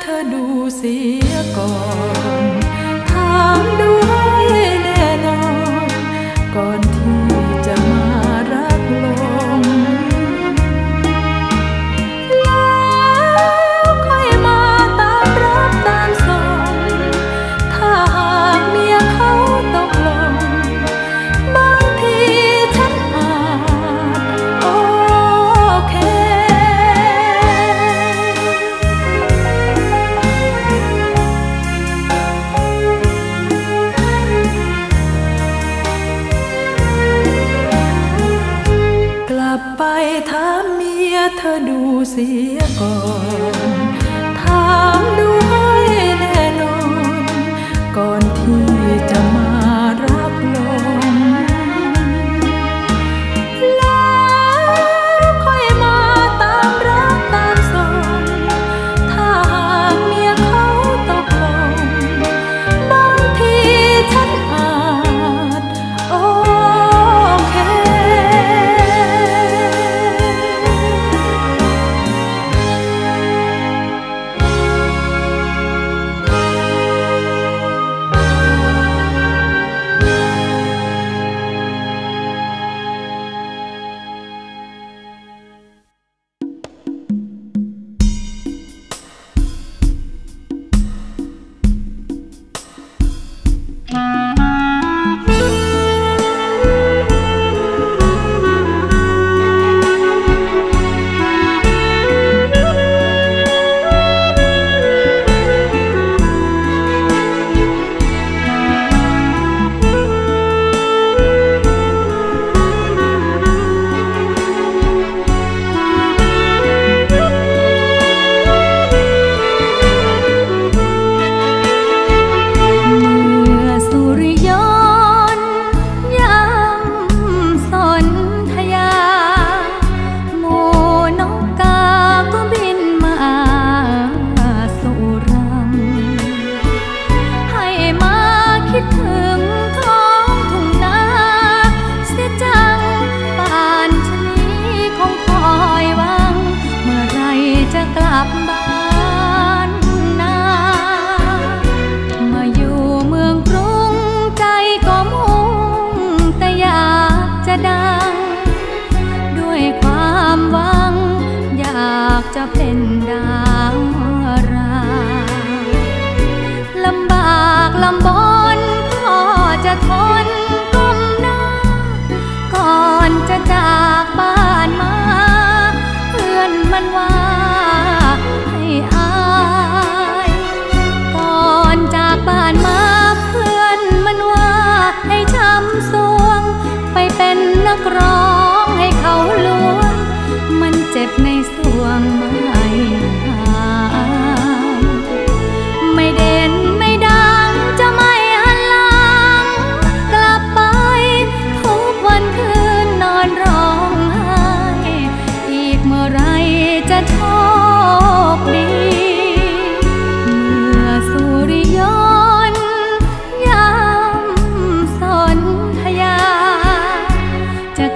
เธอดูเสียก่อนถามด้วย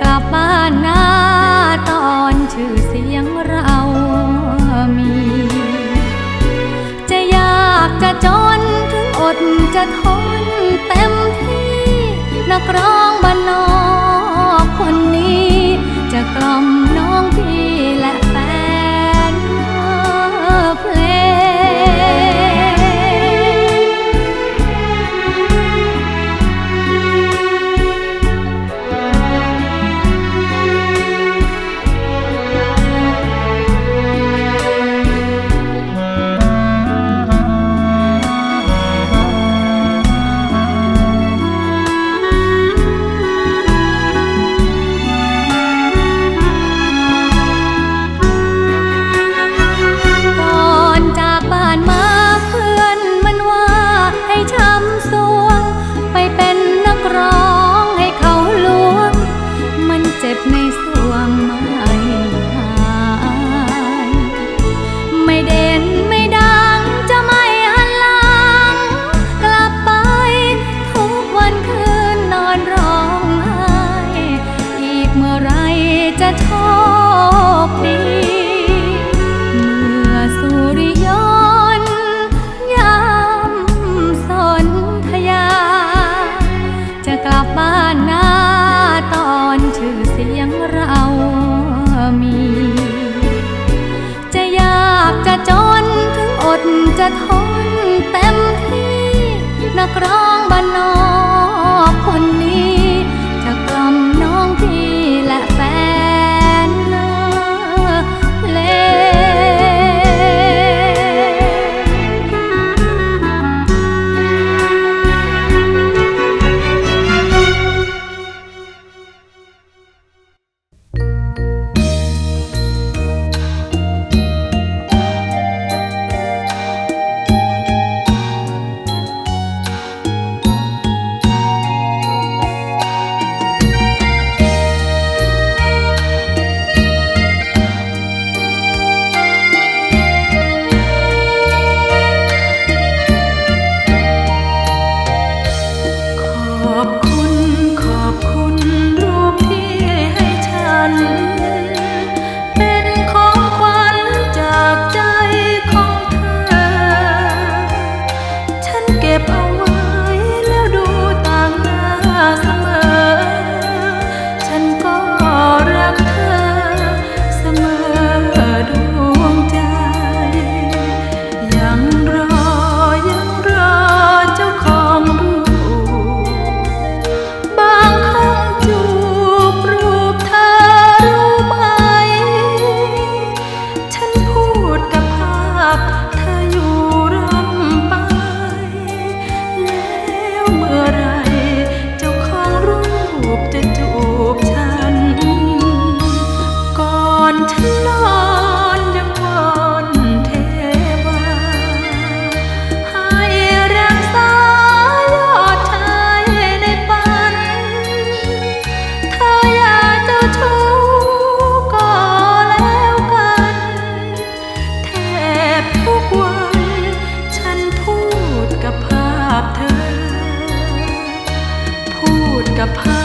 กลับบ้านนาตอนชื่อเสียงเรามี จะยากจะจนถึงอดจะทนเต็มที่ นักร้องบ้านนอกคนนี้จะกล่อม a.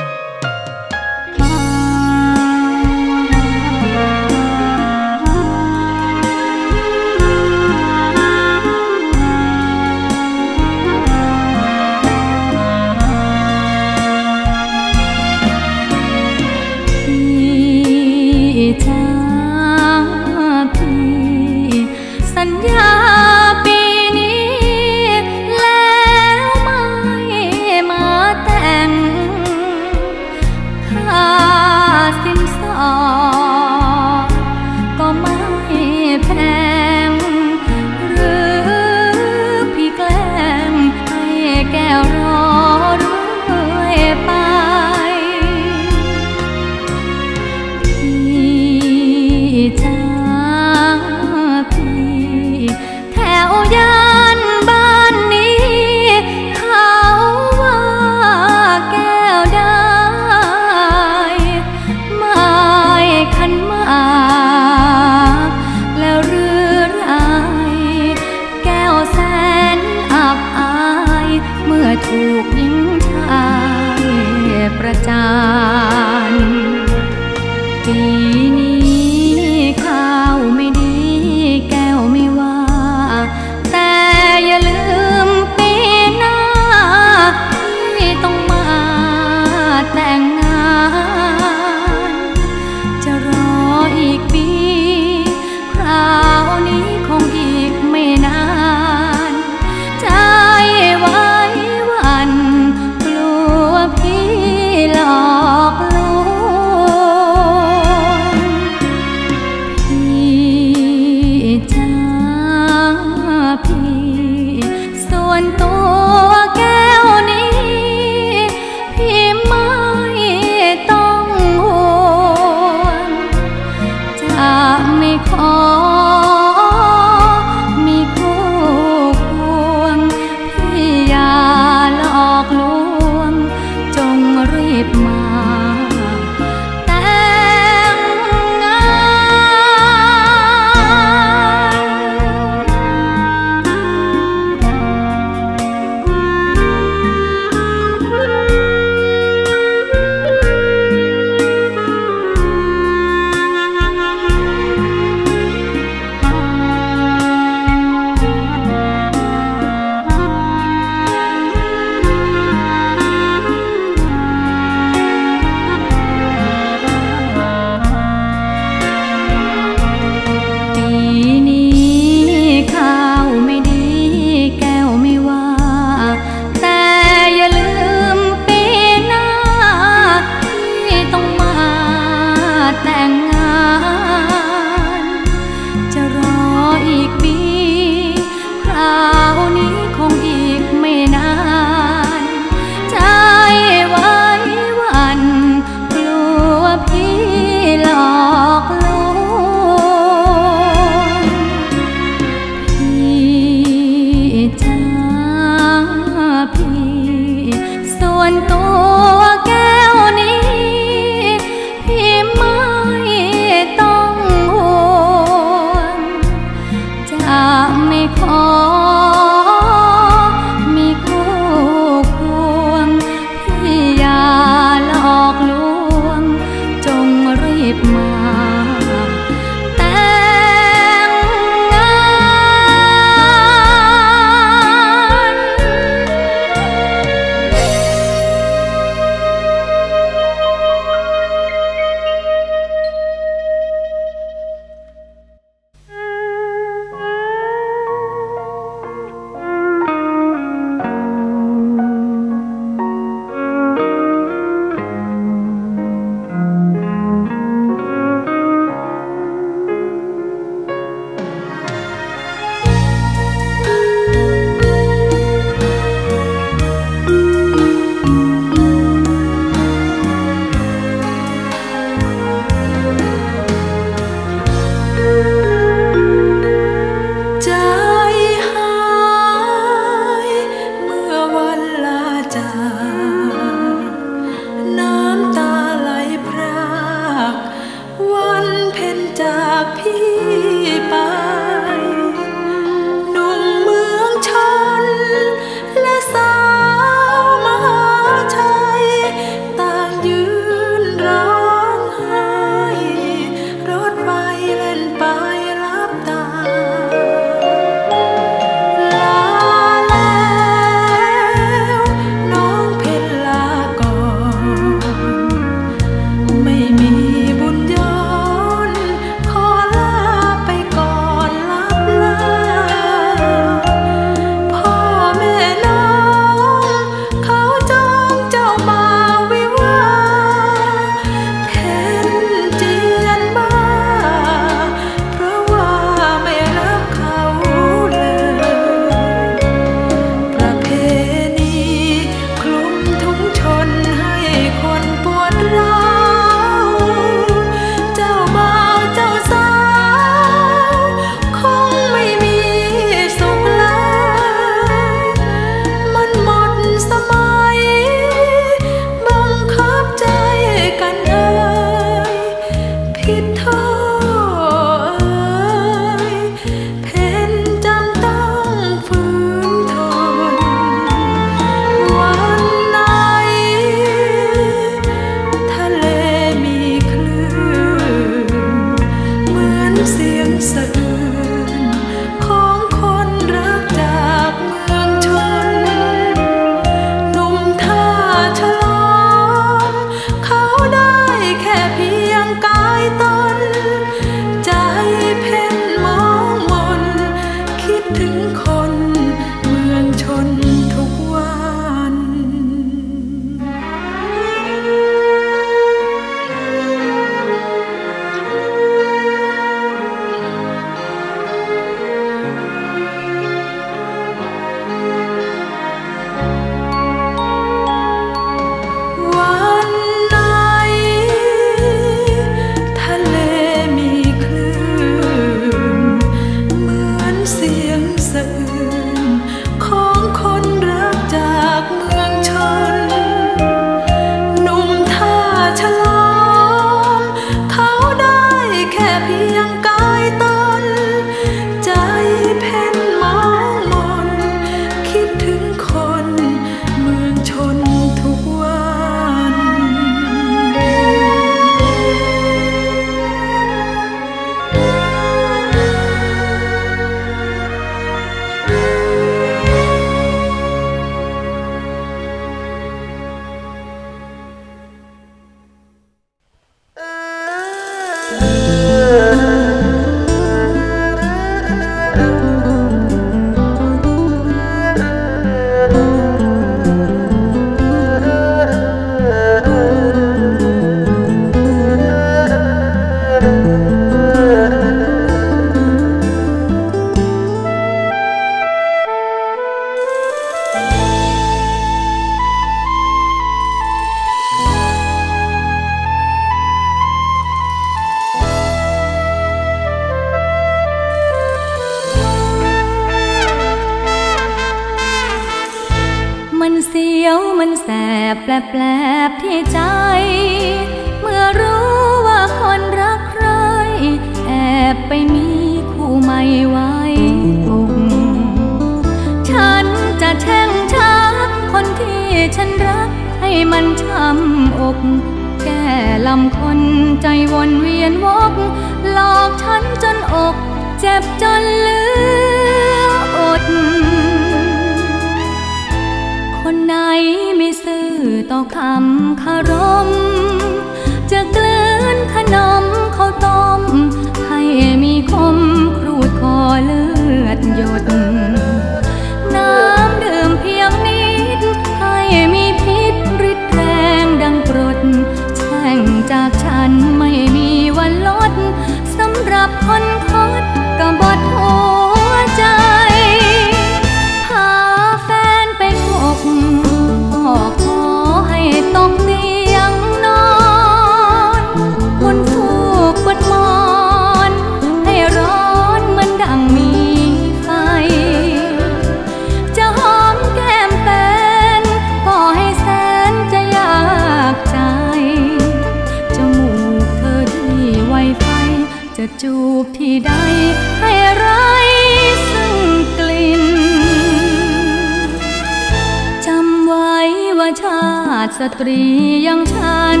สตรีอย่างฉัน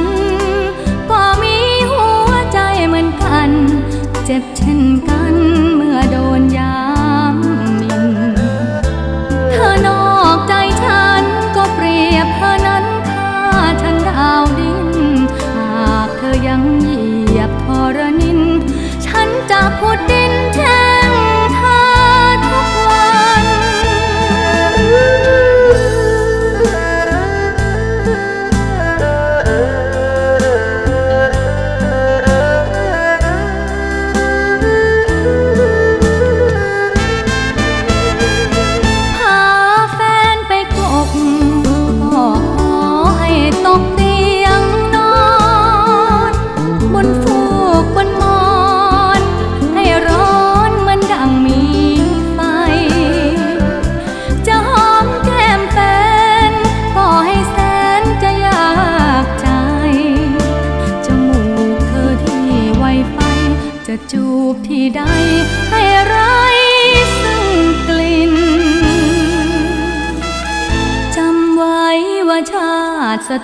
ก็มีหัวใจเหมือนกัน เจ็บเช่นกันเมื่อโดนยามมินเธอนอกใจฉันก็เปรียบเธอนั้นค่าฉันดาวดิน หากเธอยังเหยียบทรนิน ฉันจะพูดดิ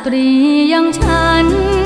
ตรีอย่างฉัน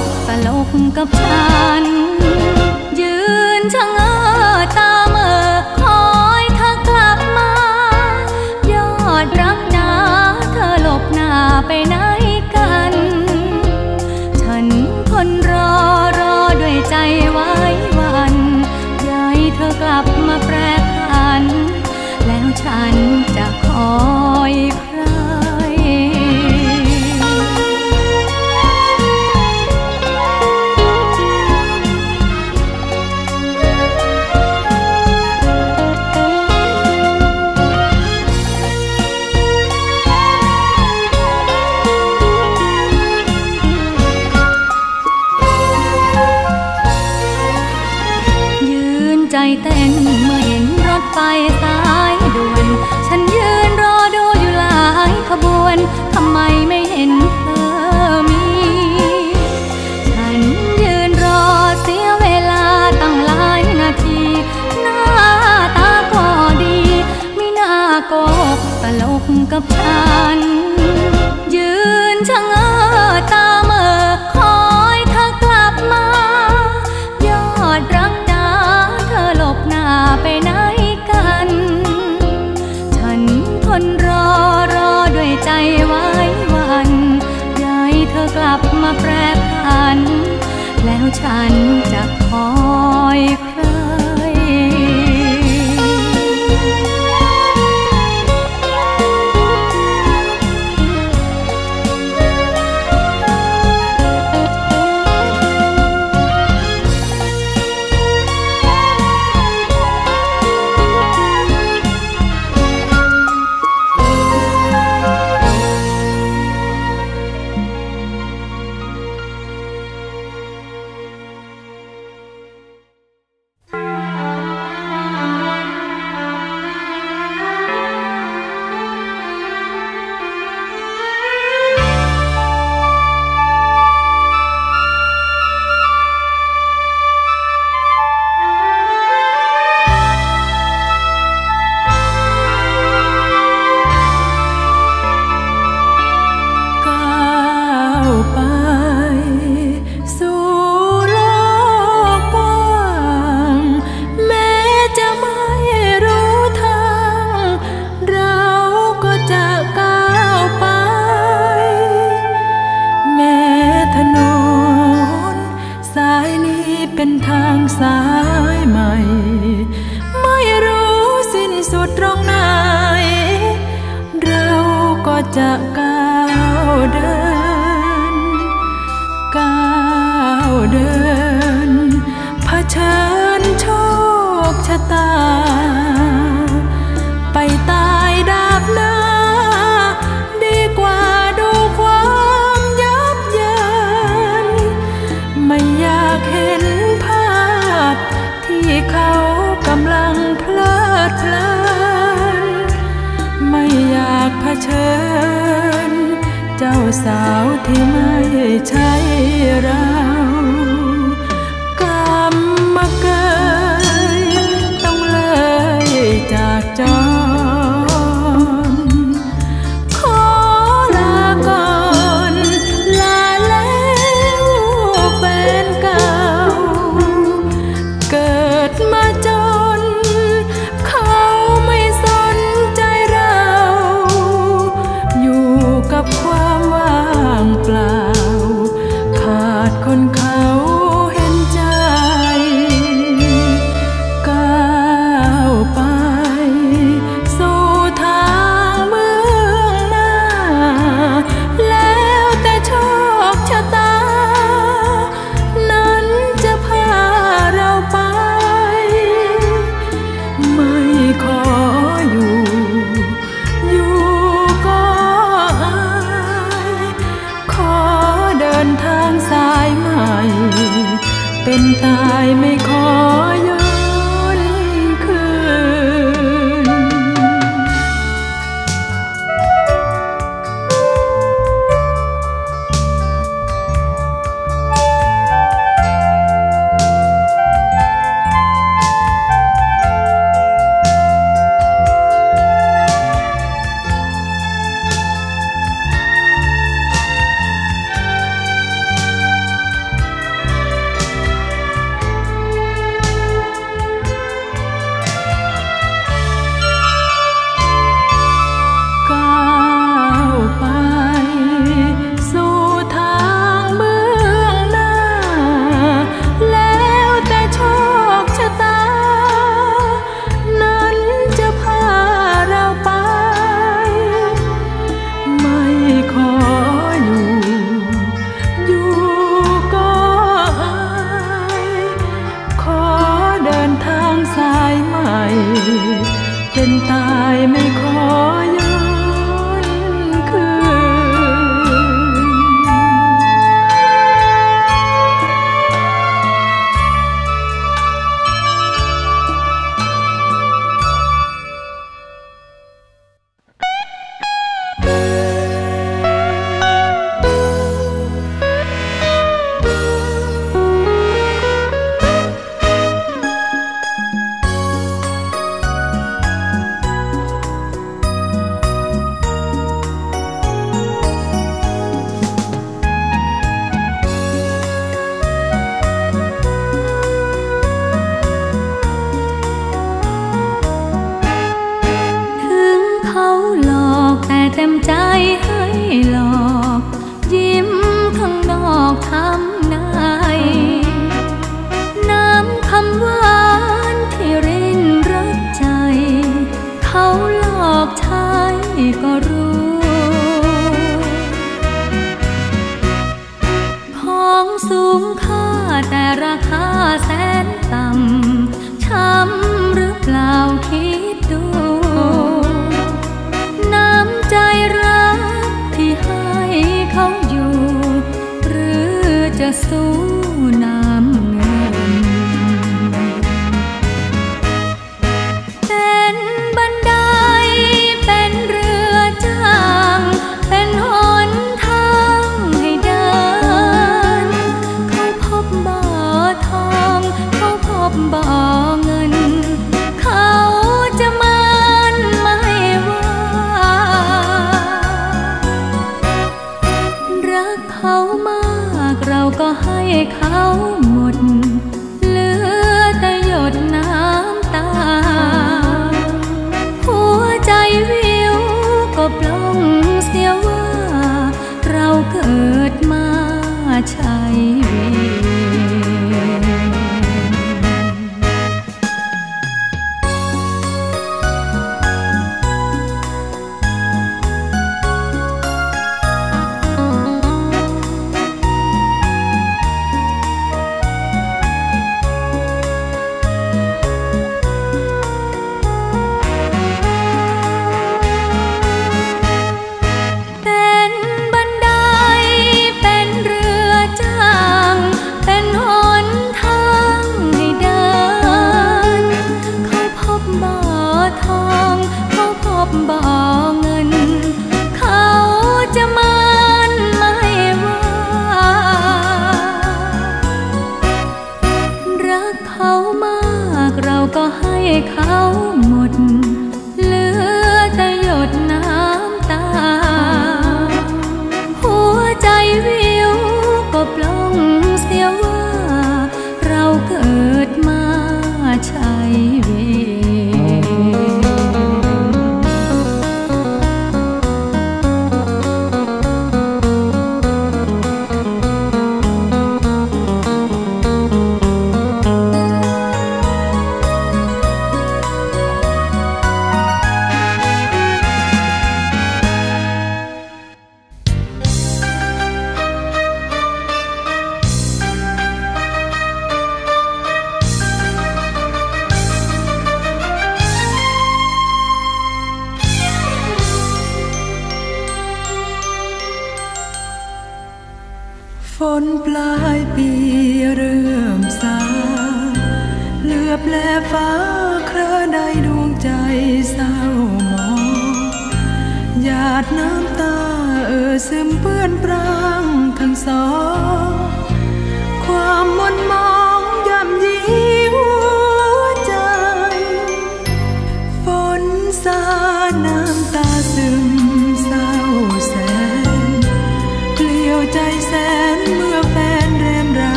กสลบกับฉัน ยืนชะเง้อตาเมื่อคอยเธอกลับมา ยอดรักนาเธอหลบหน้าไปไหน tan บ